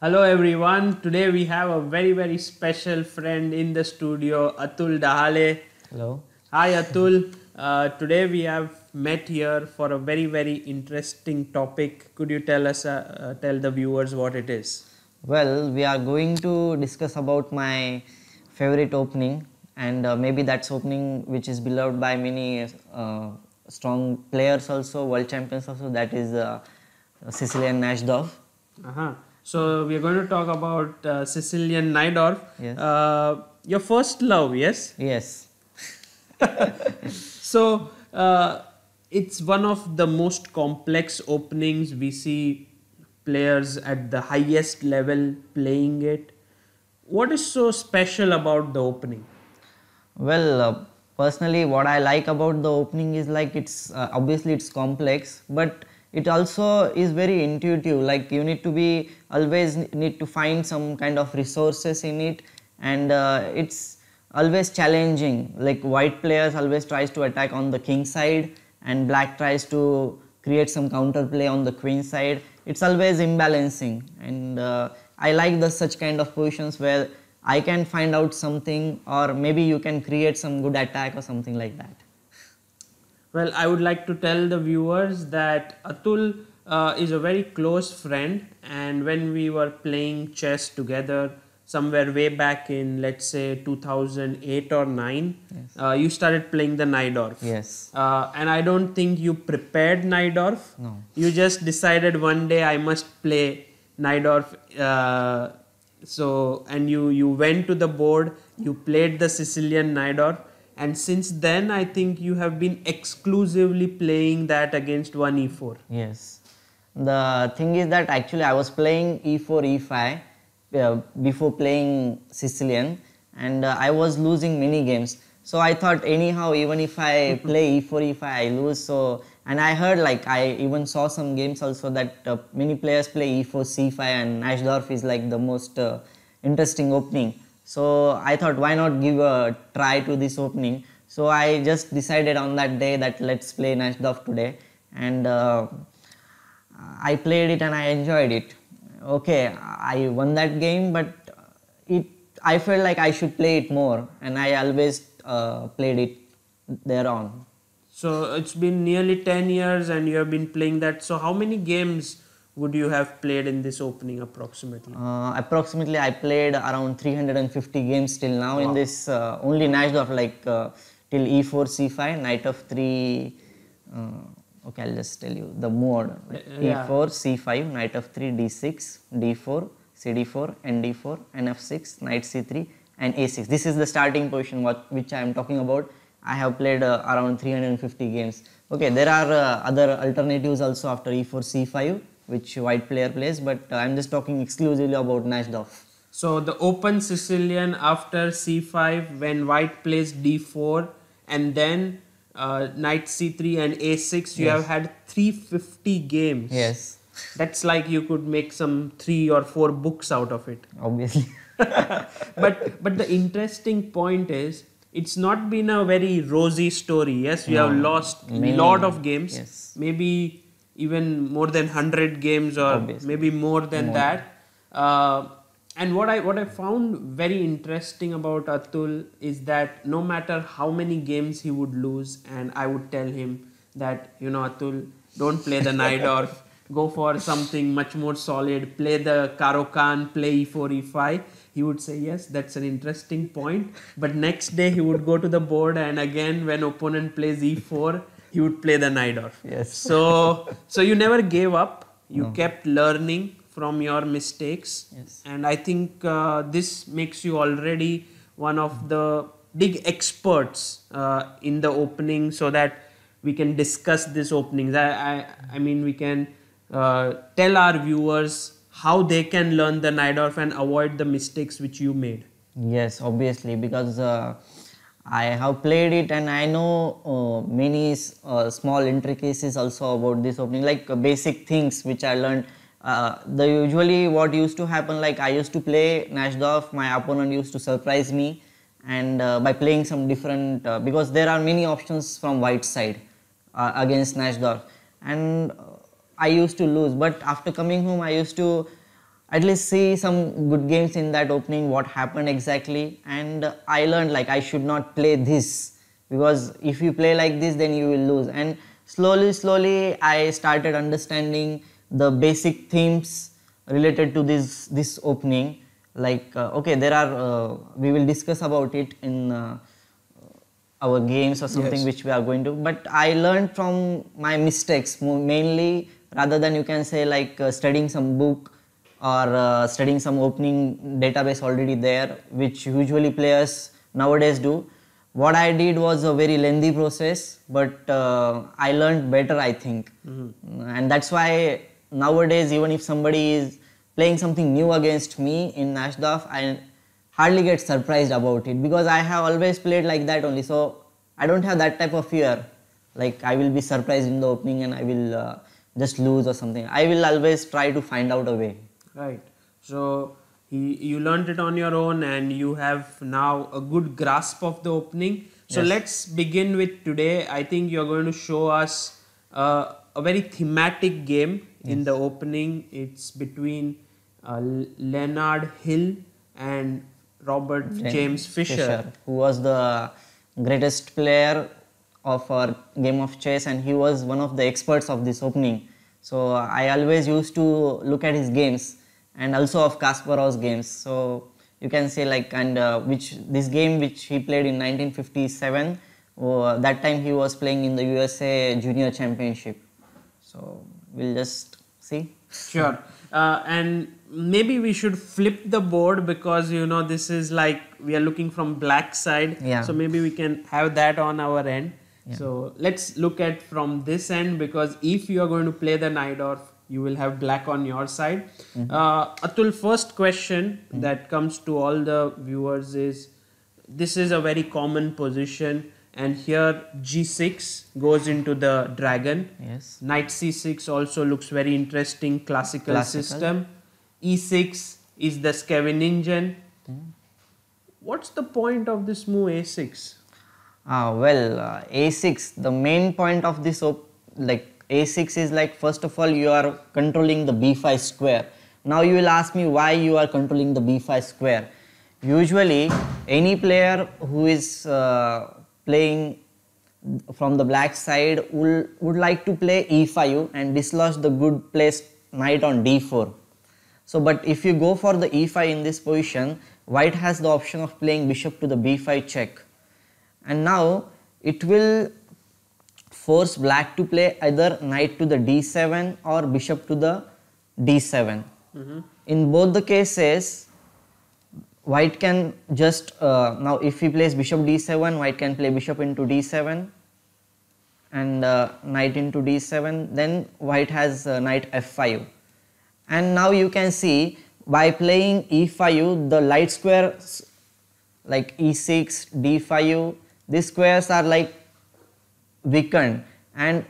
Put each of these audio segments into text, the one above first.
Hello everyone. Today we have a very very special friend in the studio, Atul Dahale. Hello. Hi Atul. Uh, today we have met here for a very very interesting topic. Could you tell us, uh, uh, tell the viewers what it is? Well, we are going to discuss about my favorite opening, and uh, maybe that's opening which is beloved by many uh, strong players also, world champions also. That is uh, Sicilian Najdorf. Uh-huh. So we are going to talk about uh, Sicilian Najdorf. Yes. Uh, your first love, yes? Yes. So uh, it's one of the most complex openings. We see players at the highest level playing it. What is so special about the opening? Well, uh, personally, what I like about the opening is like it's uh, obviously it's complex, but it also is very intuitive. Like you need to be always need to find some kind of resources in it, and uh, it's always challenging. Like white players always tries to attack on the king side, and black tries to create some counterplay on the queen side. It's always imbalancing, and uh, I like the such kind of positions where I can find out something, or maybe you can create some good attack or something like that. Well, I would like to tell the viewers that Atul uh, is a very close friend, and when we were playing chess together, somewhere way back in let's say 2008 or 9, uh, you started playing the Najdorf. Yes. Uh, and I don't think you prepared Najdorf. No. You just decided one day I must play Najdorf. Uh, so and you you went to the board. You played the Sicilian Najdorf, and since then I think you have been exclusively playing that against one e4. Yes. The thing is that actually I was playing e4, e5 uh, before playing Sicilian, and uh, I was losing many games. So I thought anyhow, even if I play e4, e5, I lose. So and I heard like I even saw some games also that uh, many players play e4, c5, and Najdorf is like the most uh, interesting opening. So I thought why not give a try to this opening. So I just decided on that day that let's play Najdorf today, and. Uh, I played it and I enjoyed it. Okay, I won that game, but it I felt like I should play it more, and I always uh, played it thereon. So it's been nearly 10 years and you have been playing that. So how many games would you have played in this opening approximately? Uh, approximately, I played around 350 games till now in this uh, only Najdorf, like uh, till e4, c5, knight of 3. Uh, okay, I'll just tell you the mode like yeah. e4, c5, knight of 3, d6, d4, cd4, nd4, nf6, knight c3, and a6. This is the starting position what, which I am talking about. I have played uh, around 350 games. Okay, there are uh, other alternatives also after e4, c5, which white player plays, but I'm just talking exclusively about Najdorf. So the open Sicilian after c5 when white plays d4 and then uh, knight c3 and a6 you Yes. have had 350 games. Yes, That's like you could make some 3 or 4 books out of it. obviously. but but the interesting point is it's not been a very rosy story. Yes, you have lost Many- lot of games. yes. Maybe even more than 100 games or Obviously. maybe more than that. Uh, and what I what I found very interesting about Atul is that no matter how many games he would lose, and I would tell him that you know Atul, don't play the Najdorf, go for something much more solid, play the Caro-Kann, play e4, e5. He would say yes, that's an interesting point. But next day he would go to the board, and again when opponent plays e4, he would play the Najdorf. Yes. So so you never gave up. You kept learning from your mistakes Yes. and i think uh, this makes you already one of the big experts uh, in the opening so that we can discuss this openings i i, I mean we can uh, tell our viewers how they can learn the Najdorf and avoid the mistakes which you made Yes, obviously, because uh, I have played it and I know uh, many uh, small intricacies also about this opening, like uh, basic things which I learned. Uh, the usually what used to happen, like I used to play Najdorf, my opponent used to surprise me, and uh, by playing some different, uh, because there are many options from white side against Najdorf, and I used to lose. But after coming home, I used to at least see some good games in that opening, what happened exactly. And I learned like I should not play this because if you play like this, then you will lose. And slowly, slowly, I started understanding the basic themes related to this this opening. Like uh, okay, there are uh, we will discuss about it in. Uh, our games or something Yes. which we are going to but i learned from my mistakes mainly rather than you can say like uh, studying some book or uh, studying some opening database already there which usually players nowadays do what i did was a very lengthy process but uh, i learned better i think and that's why nowadays even if somebody is playing something new against me in Najdorf i hardly get surprised about it because I have always played like that only. So I don't have that type of fear. Like I will be surprised in the opening and I will uh, just lose or something. I will always try to find out a way. Right. So he, you learned it on your own and you have now a good grasp of the opening. So Yes. let's begin with today. I think you're going to show us uh, a very thematic game in the opening. It's between uh, Leonard Hill and Robert James, Fischer. who was the greatest player of our game of chess, and he was one of the experts of this opening. So I always used to look at his games and also of Kasparov's games. So you can say like and uh, which this game which he played in 1957. Uh, that time he was playing in the USA Junior Championship. So we'll just see. Sure. Uh, and maybe we should flip the board because you know this is like we are looking from black side. Yeah. So maybe we can have that on our end. Yeah. So let's look at from this end because if you are going to play the Najdorf, you will have black on your side. Uh, Atul, first question that comes to all the viewers is this is a very common position and here g6 goes into the dragon Yes. Knight c6 also looks very interesting classical, Classical. system. e6 is the Scheveningen. What's the point of this move a6? Ah, well, uh, A6, the main point of this, op- like A6 is like, first of all, you are controlling the B5 square. Now you will ask me why you are controlling the B5 square. Usually, any player who is uh, playing from the black side will, would like to play E5 and dislodge the good placed knight on D4. So, but if you go for the E5 in this position, white has the option of playing bishop to the B5 check and now it will force black to play either knight to the d7 or bishop to the d7 in both the cases white can just uh, now if he plays bishop d7 white can play bishop into d7 and uh, knight into d7 then white has uh, knight f5 and now you can see by playing e5 the light squares like e6 d5 these squares are like weakened. And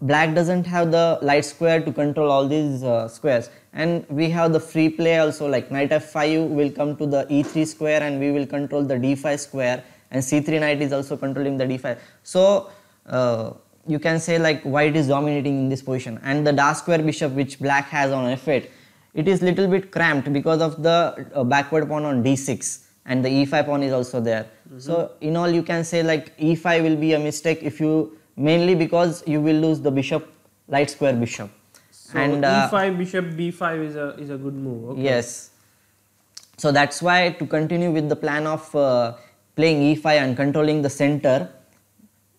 black doesn't have the light square to control all these uh, squares. And we have the free play also like knight f5 will come to the e3 square and we will control the d5 square. And c3 knight is also controlling the d5 so uh, you can say like white is dominating in this position. And the dark square bishop which black has on f8 it is little bit cramped because of the uh, backward pawn on d6 and the e5 pawn is also there. So in all you can say like e5 will be a mistake if you mainly because you will lose the bishop light square bishop. So and uh, e5 bishop b5 is a is a good move. Okay. yes. So that's why to continue with the plan of uh, playing e5 and controlling the center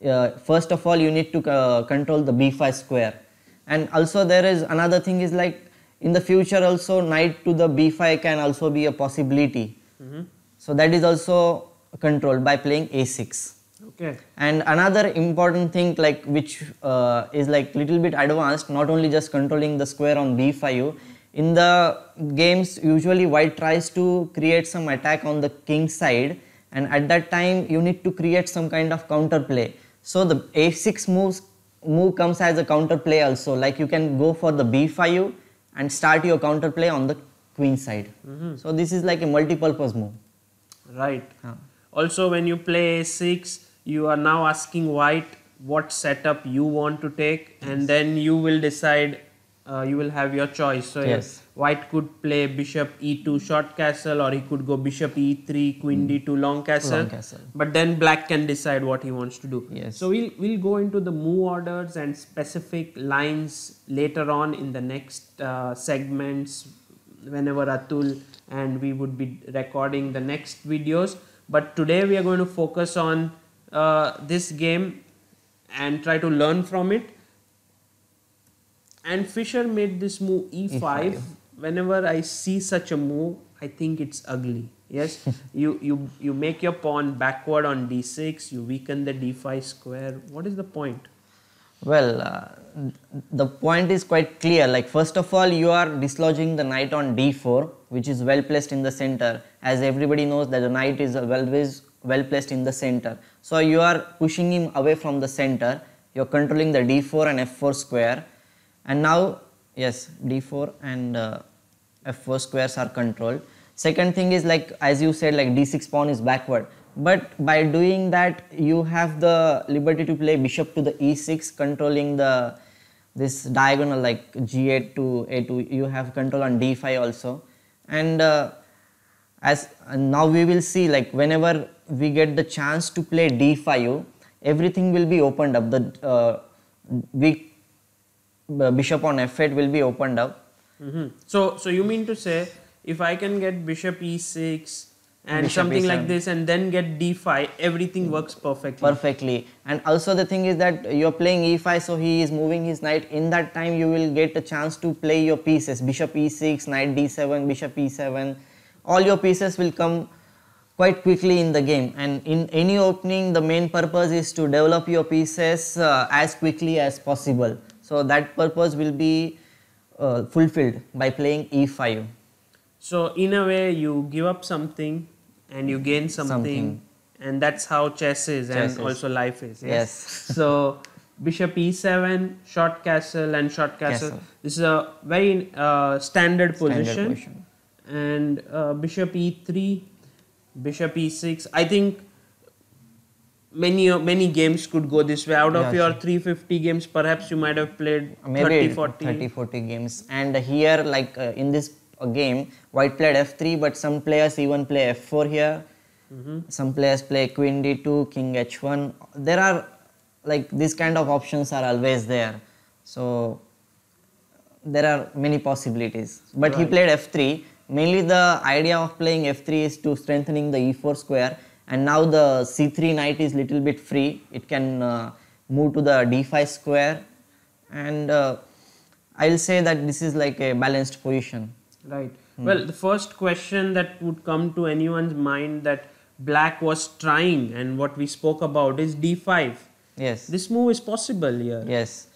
uh, first of all you need to uh, control the b5 square. And also there is another thing is like in the future also knight to the b5 can also be a possibility. So that is also controlled by playing a6 Okay. and another important thing like which uh, is like little bit advanced not only just controlling the square on b5 in the games usually white tries to create some attack on the king side and at that time you need to create some kind of counter play so the a6 moves move comes as a counter play also like you can go for the b5 and start your counter play on the queen side so this is like a multi-purpose move Right. Huh. Also, when you play a6, you are now asking white what setup you want to take, and then you will decide uh, you will have your choice. So Yes. white could play bishop e2 short castle, or he could go bishop e3, queen d2 long castle. Long castle. But then black can decide what he wants to do. Yes. So we'll we'll go into the move orders and specific lines later on in the next uh, segments whenever Atul and we would be recording the next videos. But today we are going to focus on uh, this game and try to learn from it. And Fischer made this move e5. E5. Whenever I see such a move, I think it's ugly. Yes, you you you make your pawn backward on d6. You weaken the d5 square. What is the point? Well, uh, the point is quite clear. Like first of all, you are dislodging the knight on d4, which is well placed in the center. As everybody knows that the knight is always well placed in the center. So you are pushing him away from the center. You are controlling the d4 and f4 square. And now, yes, d4 and uh, f4 squares are controlled. Second thing is like as you said, like d6 pawn is backward but by doing that you have the liberty to play bishop to the e6 controlling the this diagonal like g8 to a2 you have control on d5 also and uh, as and now we will see like whenever we get the chance to play d5 everything will be opened up. The uh, uh, bishop on f8 will be opened up. Hmm So so you mean to say if I can get bishop e6 and Bishop something like E7. this and then get d5, everything works perfectly. perfectly. And also the thing is that you're playing e5 so he is moving his knight. In that time you will get a chance to play your pieces. Bishop e6 knight d7 bishop e7 all your pieces will come quite quickly in the game and in any opening the main purpose is to develop your pieces uh, as quickly as possible so that purpose will be uh, fulfilled by playing E e5 So in a way, you give up something and you gain something, Something. and that's how chess is Chess and is. also life is. Yes. so bishop e7, short castle, and short castle. Castle. This is a very uh, standard Standard position. position. And uh, bishop e3, bishop e6. I think many many games could go this way. Out of Yeah, your sure. 350 games, perhaps you might have played maybe 30, 40. 30 40 games and here like uh, in this uh, game white played f3 but some players even play f4 here some players play queen d2 king h1 there are like this kind of options are always there so there are many possibilities but he played f3 mainly the idea of playing f3 is to strengthening the e4 square and now the c3 knight is little bit free it can uh, move to the d5 square and uh, i'll say that this is like a balanced position Right. Hmm. Well, the first question that would come to anyone's mind that black was trying and what we spoke about is d5. yes This move is possible here. yes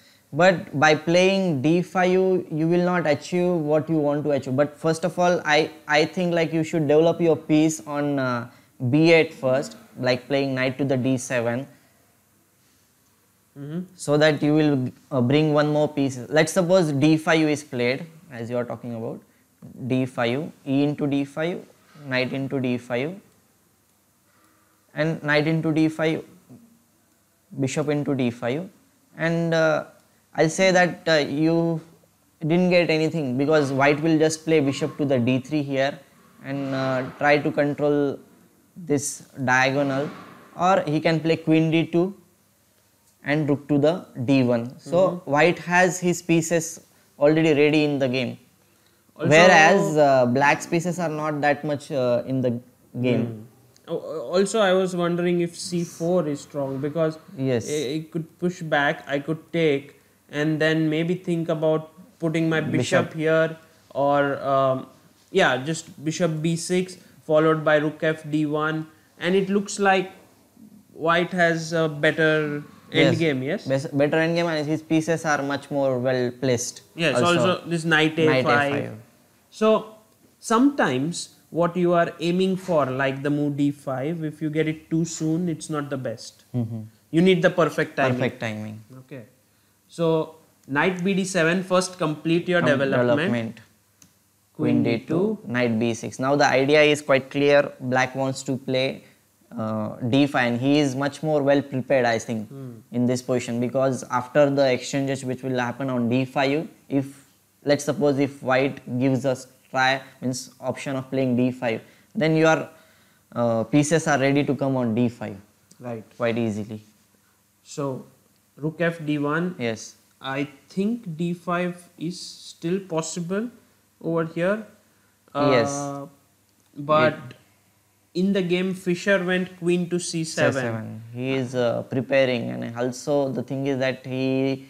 but by playing d5 you, you will not achieve what you want to achieve. But first of all i i think like you should develop your piece on uh, b8 first like playing knight to the d7 Mhm. so that you will uh, bring one more piece. Let's suppose d5 is played as you are talking about. D5 e into d5 knight into d5 and knight into d5 bishop into d5 and uh, i'll say that uh, you didn't get anything because white will just play bishop to the d3 here and uh, try to control this diagonal or he can play queen d2 and rook to the d1 so white has his pieces already ready in the game. Also- whereas uh, black's pieces are not that much uh, in the game. Oh, Also, I was wondering if c4 is strong because Yes. I, I could push back, I could take, and then maybe think about putting my bishop, Bishop. here or um, yeah, just bishop b6 followed by rook f d1, and it looks like white has a better end game. Yes. Bes- better end game and his pieces are much more well placed Yes. Also, this knight a5. Knight A5. So sometimes what you are aiming for, like the move d5, if you get it too soon, it's not the best. Hmm. You need the perfect timing. perfect timing Okay. So knight bd7 first complete your Com- development. queen d2 knight b6 now the idea is quite clear. Black wants to play uh, d5 and he is much more well prepared i think Hmm. in this position because after the exchanges which will happen on d5 if let's suppose if white gives us try means option of playing d5 then your uh, pieces are ready to come on d5 Right. quite easily. So rook f d1. yes I think d5 is still possible over here. Yes. Uh, But in the game, Fischer went queen to c7. C7. He is uh, preparing, and also the thing is that he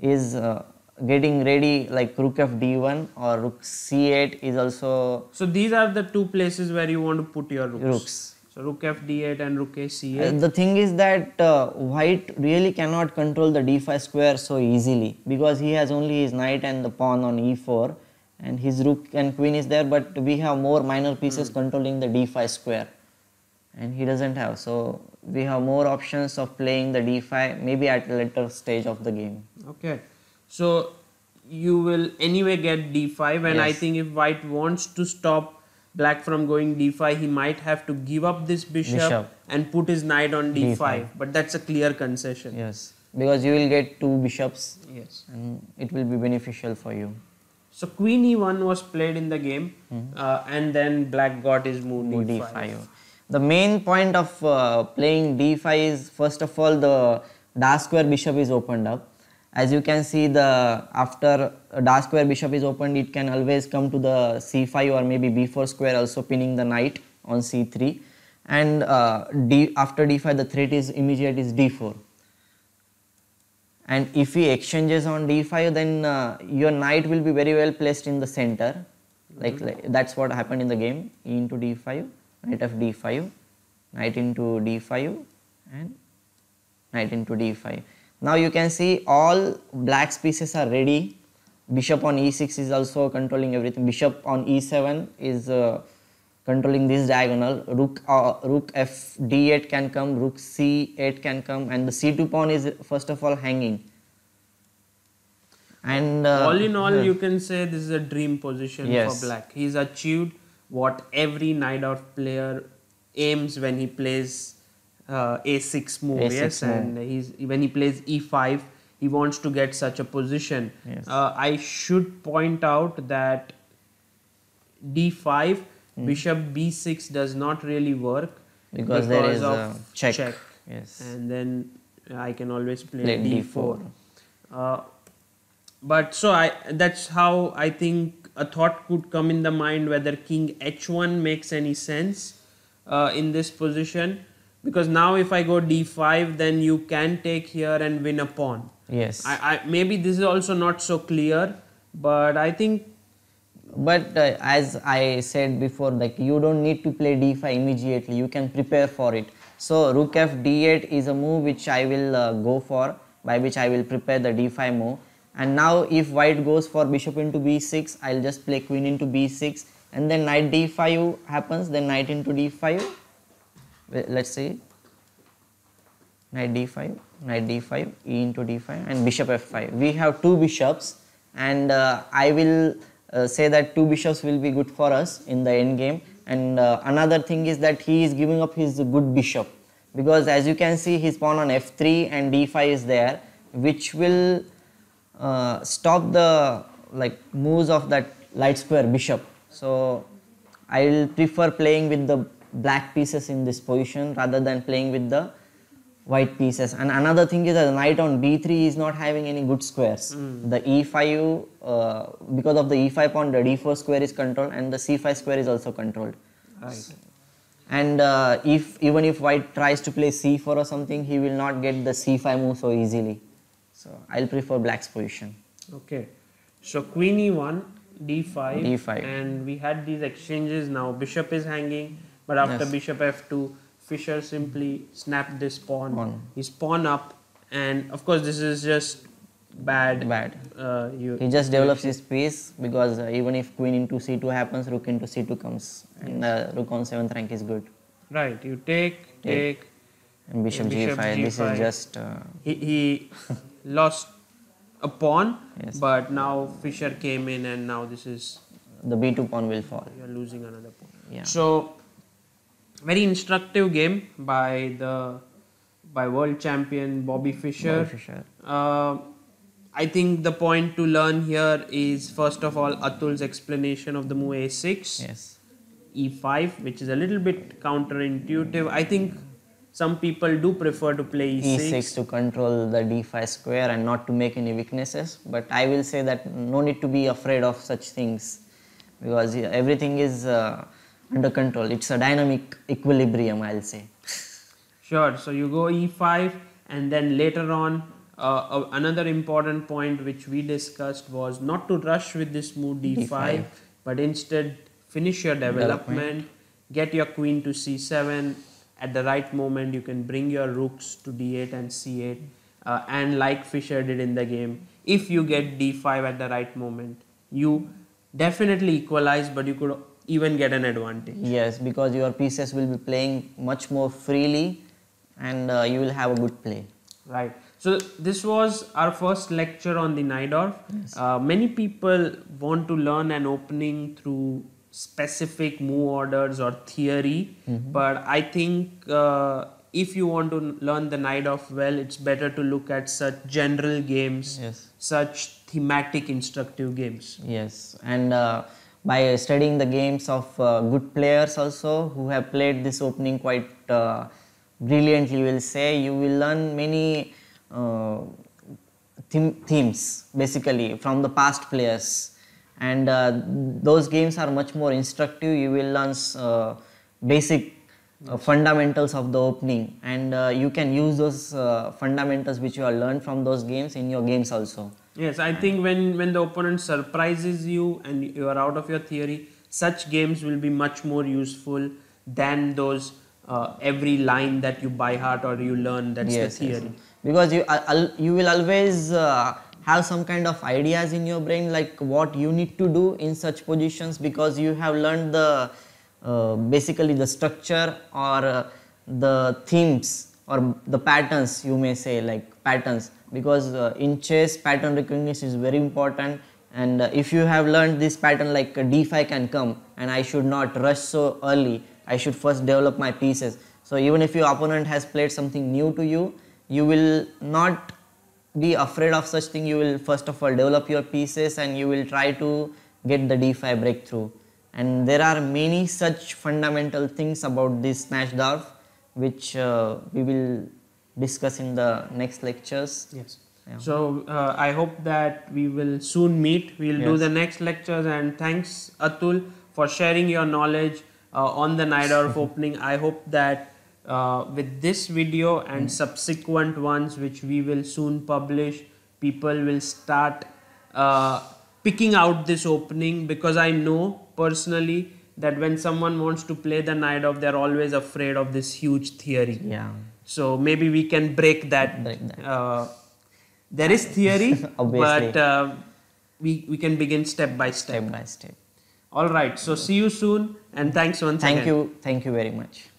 is uh, getting ready, like rook f d1 or rook c8 is also So these are the two places where you want to put your rooks. rooks. So rook f d8 and rook a Uh, the thing is that uh, white really cannot control the d5 square so easily because he has only his knight and the pawn on e4 and his rook and queen is there but we have more minor pieces controlling the d5 square and he doesn't have. So we have more options of playing the d5 maybe at a later stage of the game. Okay. So you will anyway get d5, and I think if white wants to stop black from going d5, he might have to give up this bishop, Bishop. and put his knight on d5. D5. But that's a clear concession. yes because you will get two bishops Yes. and it will be beneficial for you So queen e1 was played in the game, uh, and then black got his move Move d5. d5. The main point of uh, playing d5 is first of all the dark square bishop is opened up. As you can see, the after dark square bishop is opened, it can always come to the c5 or maybe b4 square, also pinning the knight on c3. And uh, d after d5, the threat is immediate is d4 and if he exchanges on d5 then uh, your knight will be very well placed in the center. Like, like that's what happened in the game. E into d5 knight of d5 knight into d5 and knight into d5 now you can see all black's pieces are ready. Bishop on e6 is also controlling everything. Bishop on e7 is uh, controlling this diagonal. Rook uh, rook f d8 can come rook c8 can come and the c2 pawn is first of all hanging. And uh, all in all, you can say this is a dream position Yes. for black. He's achieved what every Najdorf player aims when he plays uh, a6 move. A6 yes, move. and he's when he plays e5, he wants to get such a position. Yes. Uh, I should point out that d5 Hmm. bishop b6 does not really work Because there is of a check. Yes. and then I can always play, Play d4. d4. Uh, but so I that's how I think a thought could come in the mind whether king h1 makes any sense uh, in this position because now if I go d5 then you can take here and win a pawn. yes. I, I maybe this is also not so clear but I think but uh, as i said before like you don't need to play d5 immediately. You can prepare for it. So rook f d8 is a move which i will uh, go for by which i will prepare the d5 move. And now if white goes for bishop into b6 i'll just play queen into b6 and then knight d5 happens then knight into d5 Well, let's see knight d5 knight d5 e into d5 and bishop f5 we have two bishops and uh, i will uh, say that two bishops will be good for us in the end game. And uh, another thing is that he is giving up his good bishop because as you can see his pawn on f3 and d5 is there which will uh, stop the like moves of that light square bishop. So i will prefer playing with the black pieces in this position rather than playing with the white pieces. And another thing is that the knight on b3 is not having any good squares. The e5 uh, because of the e5 pawn the d4 square is controlled and the c5 square is also controlled. Right. and uh, if even if white tries to play c4 or something he will not get the c5 move so easily. So i'll prefer black's position. Okay, so queen e1, d5, D5. and we had these exchanges. Now bishop is hanging, but after Yes. bishop f2, Fischer simply snapped this pawn. Pawn. His pawn up, and of course this is just bad. Bad. Uh, you, he just develops his piece because uh, even if queen into c2 happens rook into c2 comes and uh, rook on 7th rank is good right. You take, take. and bishop, Bishop g5 this G5. is just uh, He, he lost a pawn, Yes. but now Fischer came in, and now this is the b2 pawn will fall you're losing another pawn. Yeah. So very instructive game by the by world champion Bobby Fischer. Bobby Fischer. Uh, I think the point to learn here is first of all Atul's explanation of the move a6, Yes. e5, which is a little bit counterintuitive. I think some people do prefer to play e6. e6 to control the d5 square and not to make any weaknesses but i will say that no need to be afraid of such things because everything is uh, under control it's a dynamic equilibrium i'll say Sure. So you go e5, and then later on, uh, another important point which we discussed was not to rush with this move d5, D5. but instead finish your development, get your queen to c7. At the right moment, you can bring your rooks to d8 and c8. Uh, and like Fischer did in the game, if you get d5 at the right moment, you definitely equalize, but you could even get an advantage. yes because your pieces will be playing much more freely and uh, you will have a good play Right. So this was our first lecture on the Najdorf. Uh, many people want to learn an opening through specific move orders or theory, but I think uh, if you want to learn the Najdorf well, it's better to look at such general games, Yes. such thematic instructive games. Yes, and uh, by studying the games of uh, good players also who have played this opening quite uh, brilliantly, will say you will learn many uh, them- themes basically from the past players, and uh, those games are much more instructive. You will learn uh, basic uh, fundamentals of the opening, and uh, you can use those uh, fundamentals which you have learned from those games in your games also. Yes, I think when when the opponent surprises you and you are out of your theory, such games will be much more useful than those uh, every line that you buy heart or you learn. That's yes, the yes. theory. because you al- you will always uh, have some kind of ideas in your brain like what you need to do in such positions because you have learned the uh, basically the structure or uh, the themes or the patterns you may say like patterns. Because uh, in chess pattern recognition is very important. And uh, if you have learned this pattern like uh, d5 can come and i should not rush so early. I should first develop my pieces. So even if your opponent has played something new to you you will not be afraid of such thing. You will first of all develop your pieces and you will try to get the d5 breakthrough. And there are many such fundamental things about this Najdorf which uh, we will discuss in the next lectures Yes. Yeah. So uh, I hope that we will soon meet. We'll do the next lectures and thanks Atul for sharing your knowledge uh, on the Najdorf opening. I hope that uh, with this video and subsequent ones which we will soon publish, people will start uh, picking out this opening because I know personally that when someone wants to play the Najdorf, they're always afraid of this huge theory. yeah So maybe we can break that. Break that. Uh, there is theory, but uh, we, we can begin step by step. step by step All right. So see you soon and thanks once thank again. you thank you very much